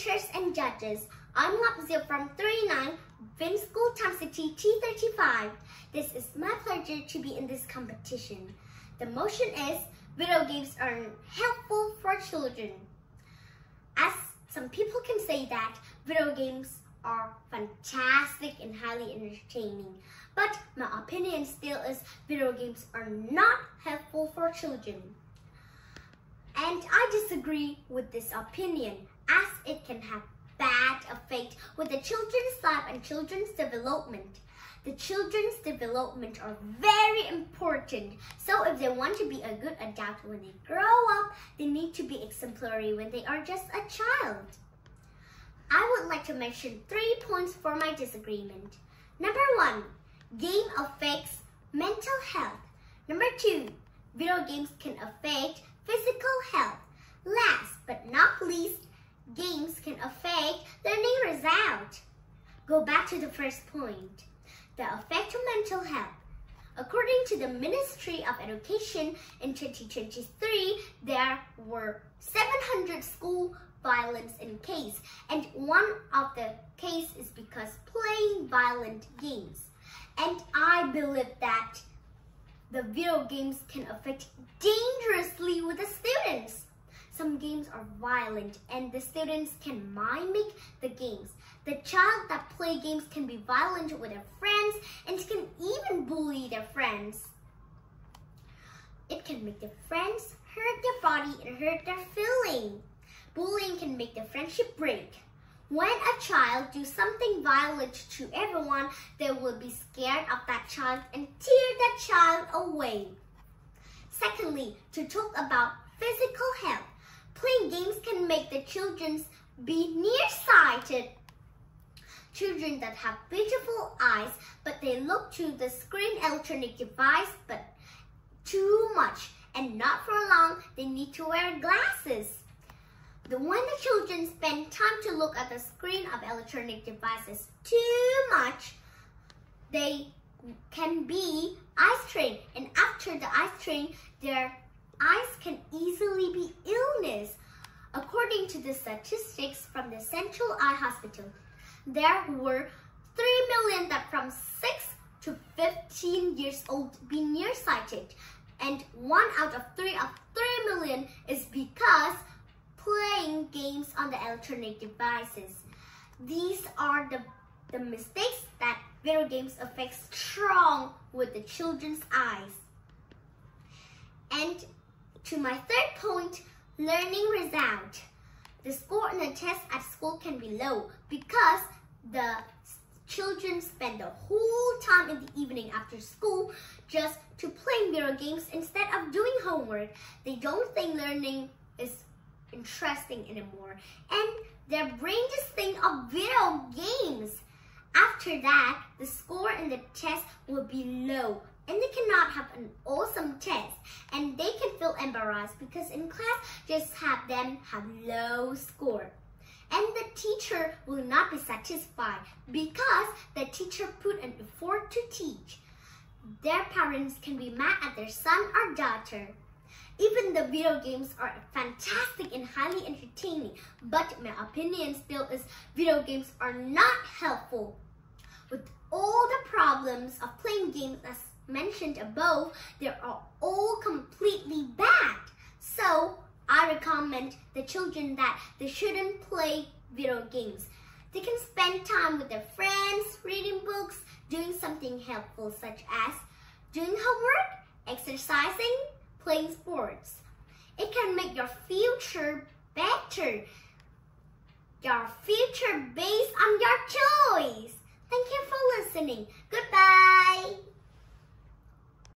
teachers and judges. I'm Lapzia from 39, Vinschool, Town City, T35. This is my pleasure to be in this competition. The motion is, video games are helpful for children. As some people can say that video games are fantastic and highly entertaining. But my opinion still is video games are not helpful for children. And I disagree with this opinion as it can have bad effect with the children's life and children's development. The children's development are very important. So if they want to be a good adult when they grow up, they need to be exemplary when they are just a child. I would like to mention three points for my disagreement. Number one, game affects mental health. Number two, video games can affect physical health. Last games can affect learning result. Go back to the first point, the effect of mental health. According to the Ministry of Education in 2023, there were 700 school violence in case and one of the case is because playing violent games. And I believe that the video games can affect dangerously with the students. Some games are violent and the students can mimic the games. The child that play games can be violent with their friends and can even bully their friends. It can make their friends hurt their body and hurt their feeling. Bullying can make the friendship break. When a child do something violent to everyone, they will be scared of that child and tear that child away. Secondly, to talk about physical health, make the children be nearsighted. Children that have beautiful eyes, but they look to the screen electronic device, but too much and not for long, they need to wear glasses. The when the children spend time to look at the screen of electronic devices too much, they can be eye strain. And after the eye strain, their eyes can easily be illness. According to the statistics from the Central Eye Hospital, there were 3 million that from 6 to 15 years old be nearsighted. And 1 out of 3 of 3 million is because playing games on the electronic devices. These are the, the mistakes that video games affect strong with the children's eyes. And to my third point, learning result. The score in the test at school can be low because the children spend the whole time in the evening after school just to playing video games instead of doing homework. They don't think learning is interesting anymore. And their brain just think of video games. After that, the score in the test will be low and they cannot have an awesome test and they can feel embarrassed because in class just have them have low score and the teacher will not be satisfied because the teacher put an effort to teach. Their parents can be mad at their son or daughter. Even the video games are fantastic and highly entertaining, but my opinion still is video games are not helpful. With all the problems of playing games as mentioned above, they are all completely bad. So, I recommend the children that they shouldn't play video games. They can spend time with their friends, reading books, doing something helpful such as doing homework, exercising, playing sports. It can make your future better. Your future based on your choice. Thank you for listening. Goodbye.